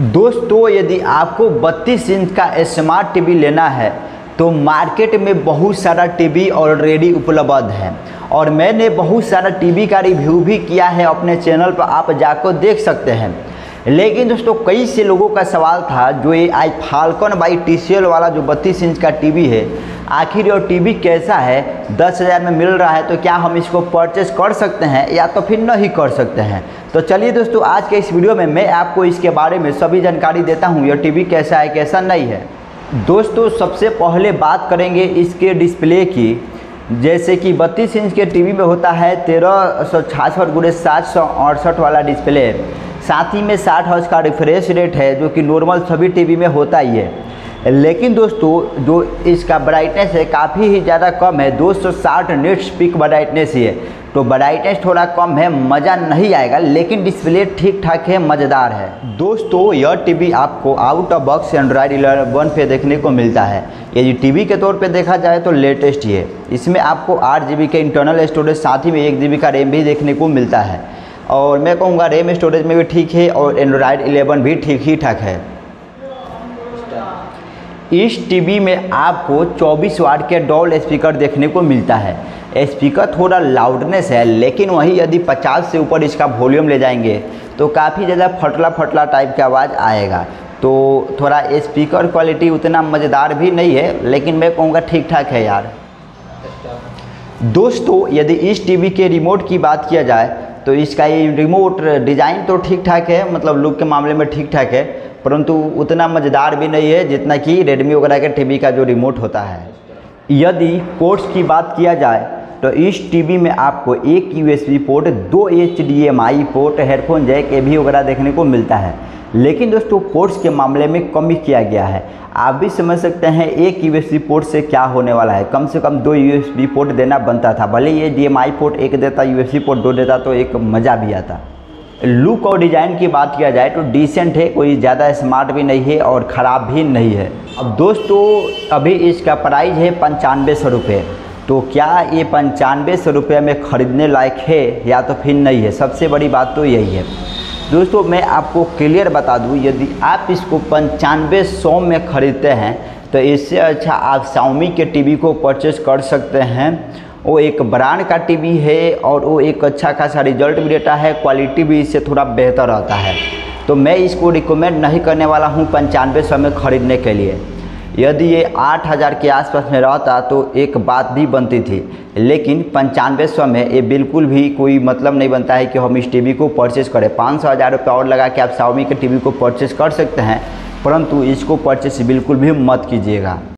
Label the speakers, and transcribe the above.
Speaker 1: दोस्तों, यदि आपको 32 इंच का स्मार्ट टीवी लेना है तो मार्केट में बहुत सारा टीवी ऑलरेडी उपलब्ध है। और मैंने बहुत सारा टीवी का रिव्यू भी किया है, अपने चैनल पर आप जाकर देख सकते हैं। लेकिन दोस्तों, कई से लोगों का सवाल था, जो ये आई फाल्कन बाई टी वाला जो 32 इंच का टीवी है, आखिर ये टीवी कैसा है? दस हज़ार में मिल रहा है तो क्या हम इसको परचेस कर सकते हैं या तो फिर नहीं कर सकते हैं? तो चलिए दोस्तों, आज के इस वीडियो में मैं आपको इसके बारे में सभी जानकारी देता हूँ। यह टीवी कैसा है, कैसा नहीं है। दोस्तों, सबसे पहले बात करेंगे इसके डिस्प्ले की। जैसे कि 32 इंच के टीवी में होता है तेरह सौ छाछठ गुड़े सात सौ अड़सठ वाला डिस्प्ले साथ ही में साठ हर्ज का रिफ्रेश रेट है, जो कि नॉर्मल सभी टीवी में होता ही है। लेकिन दोस्तों, जो इसका ब्राइटनेस है, काफ़ी ही ज़्यादा कम है। 260 नेट स्पीक ब्राइटनेस ही है। तो ब्राइटनेस थोड़ा कम है, मज़ा नहीं आएगा, लेकिन डिस्प्ले ठीक ठाक है, मज़ेदार है। दोस्तों, यह टीवी आपको out of box Android eleven पे देखने को मिलता है। यदि टीवी के तौर पे देखा जाए तो लेटेस्ट ही है। इसमें आपको आठ जी के इंटरनल स्टोरेज साथ ही में एक जी का रैम भी देखने को मिलता है। और मैं कहूँगा रैम स्टोरेज में भी ठीक है और एंड्रॉयड 11 भी ठीक ही ठाक है। इस टीवी में आपको 24 वाट के डॉल स्पीकर देखने को मिलता है। स्पीकर थोड़ा लाउडनेस है, लेकिन वहीं यदि 50 से ऊपर इसका वॉल्यूम ले जाएँगे तो काफ़ी ज़्यादा फटला फटला टाइप का आवाज़ आएगा। तो थोड़ा स्पीकर क्वालिटी उतना मज़ेदार भी नहीं है, लेकिन मैं कहूँगा ठीक ठाक है यार। दोस्तों, यदि इस टीवी के रिमोट की बात किया जाए तो इसका ये रिमोट डिज़ाइन तो ठीक ठाक है मतलब लुक के मामले में ठीक ठाक है परंतु उतना मज़ेदार भी नहीं है जितना कि रेडमी वगैरह के टीवी का जो रिमोट होता है। यदि पोर्ट्स की बात किया जाए तो इस टीवी में आपको एक यूएसबी पोर्ट दो एचडीएमआई पोर्ट हेडफोन जैक ए वगैरह देखने को मिलता है। लेकिन दोस्तों पोर्ट्स के मामले में कमी किया गया है। आप भी समझ सकते हैं, एक यू पोर्ट से क्या होने वाला है। कम से कम दो यूएसबी पोर्ट देना बनता था। भले ये डी पोर्ट एक देता यू पोर्ट दो देता तो एक मज़ा भी आता। लुक और डिज़ाइन की बात किया जाए तो डिसेंट है, कोई ज़्यादा स्मार्ट भी नहीं है और ख़राब भी नहीं है। अब दोस्तों अभी इसका प्राइस है पंचानवे सौ रुपये तो क्या ये पंचानवे सौ रुपये में ख़रीदने लायक है या तो फिर नहीं है? सबसे बड़ी बात तो यही है। दोस्तों, मैं आपको क्लियर बता दूँ, यदि आप इसको पंचानवे सौ में ख़रीदते हैं तो इससे अच्छा आप साउमी के टीवी को परचेस कर सकते हैं। वो एक ब्रांड का टीवी है और वो एक अच्छा खासा रिज़ल्ट भी देता है क्वालिटी भी इससे थोड़ा बेहतर रहता है। तो मैं इसको रिकमेंड नहीं करने वाला हूँ पंचानवे सौ में ख़रीदने के लिए। यदि ये आठ हज़ार के आसपास में रहता तो एक बात भी बनती थी, लेकिन पंचानवे सौ में ये बिल्कुल भी कोई मतलब नहीं बनता है कि हम इस टीवी को परचेज़ करें। पाँच सौ हज़ार रुपये और लगा के आप साउमी के टीवी को परचेज़ कर सकते हैं, परंतु इसको परचेस बिल्कुल भी मत कीजिएगा।